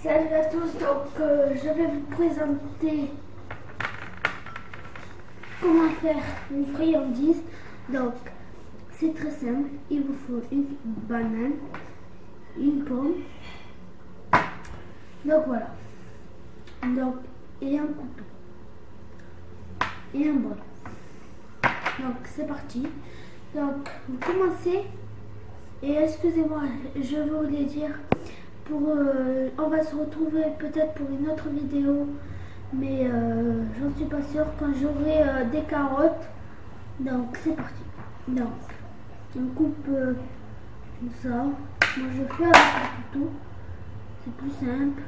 Salut à tous, donc euh, je vais vous présenter comment faire une friandise. Donc c'est très simple, il vous faut une banane, une pomme. Donc voilà. Donc et un couteau et un bol. Donc c'est parti. Donc vous commencez et excusez-moi, je voulais dire euh, on va se retrouver peut-être pour une autre vidéo mais euh, j'en suis pas sûre quand j'aurai euh, des carottes. Donc c'est parti. Donc on coupe tout ça. Moi je fais avec le couteau. C'est plus simple.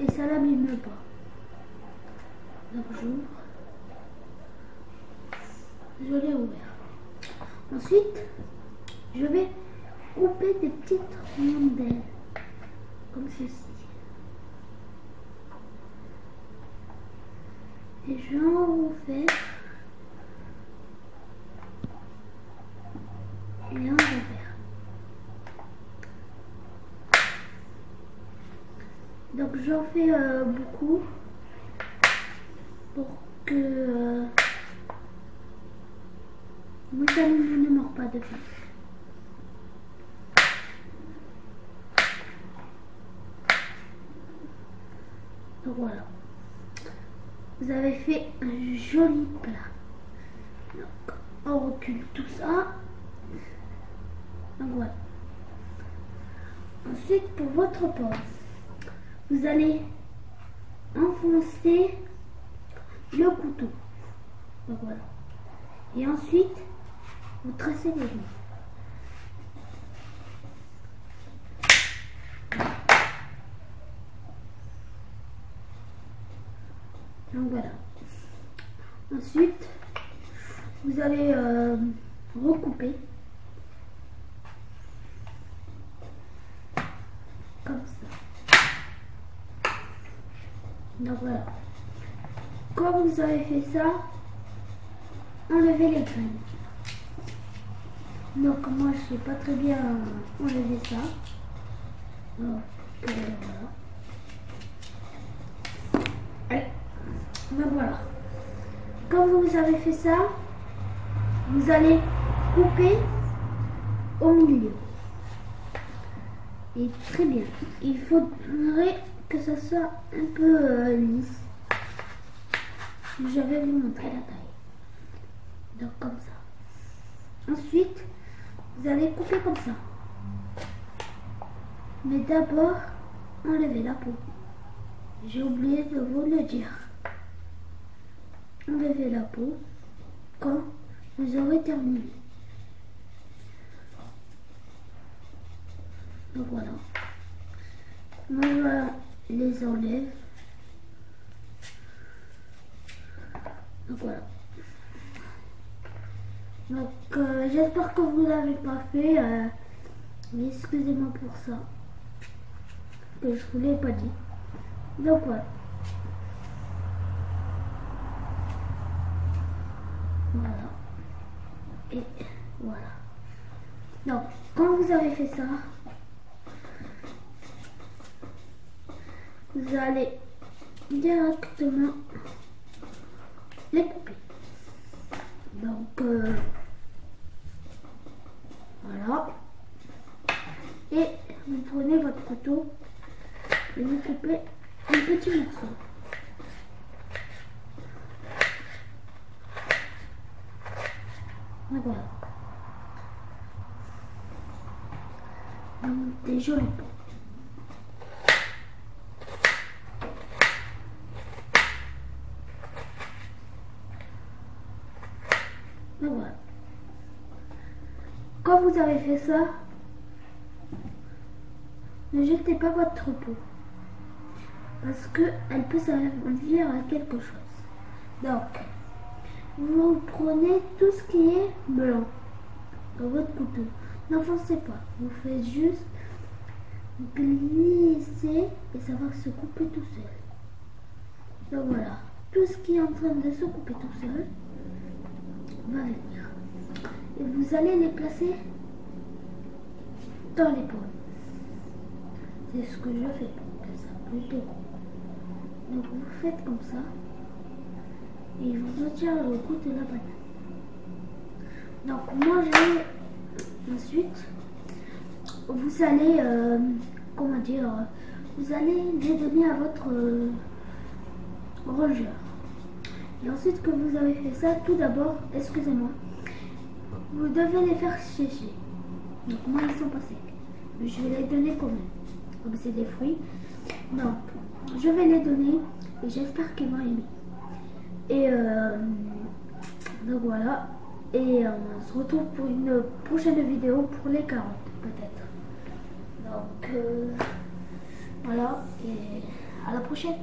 Et ça l'abîme pas. Donc j'ouvre. Je l'ai ouvert. Ensuite, je vais couper des petites rondelles. Comme ceci. Et j'en refais. Et en revers. Donc j'en fais euh, beaucoup pour que euh, mon ne mord pas de faim. Voilà. Vous avez fait un joli plat. Donc on recule tout ça. Donc voilà. Ensuite pour votre pomme, vous allez enfoncer le couteau. Donc voilà. Et ensuite, vous tracez les lignes. Donc voilà. Ensuite, vous allez euh, recouper. Comme ça. Donc voilà. Quand vous avez fait ça, enlevez les graines. Donc moi je sais pas très bien enlever ça. Euh. Voilà. Quand vous avez fait ça, vous allez couper au milieu. Et très bien. Il faudrait que ça soit un peu euh, lisse. Je vais vous montrer la taille. Donc comme ça. Ensuite, vous allez couper comme ça. Mais d'abord, enlevez la peau. J'ai oublié de vous le dire enlevez la peau quand vous aurez terminé. Donc voilà. Moi, je les enlève. Donc voilà. Donc euh, j'espère que vous l'avez pas fait. Euh, excusez-moi pour ça. Que je vous l'ai pas dit. Donc voilà. Voilà. Et voilà. Donc, quand vous avez fait ça, vous allez directement les couper. Donc, euh, voilà. Et vous prenez votre couteau et vous coupez un petit morceau. Voilà. Des jolis Voilà. Quand vous avez fait ça, ne jetez pas votre peau. Parce qu'elle peut servir à quelque chose. Donc, vous prenez tout ce qui est blanc dans votre couteau. N'enfoncez pas. Vous faites juste glisser et ça va se couper tout seul. Donc voilà. Tout ce qui est en train de se couper tout seul va venir. Et vous allez les placer dans les pommes. C'est ce que je fais. Donc vous faites comme ça. Et vous retire le goût de la banane. Donc moi j'ai ensuite vous allez euh, comment dire vous allez les donner à votre euh. Et ensuite que vous avez fait ça, tout d'abord, excusez-moi, vous devez les faire sécher. Donc moi ils sont pas secs. Mais je vais les donner quand même. Comme c'est des fruits. Donc je vais les donner et j'espère qu'ils vont aimer. Et euh, donc voilà. Et on se retrouve pour une prochaine vidéo pour les carottes peut-être. Donc euh, voilà et à la prochaine.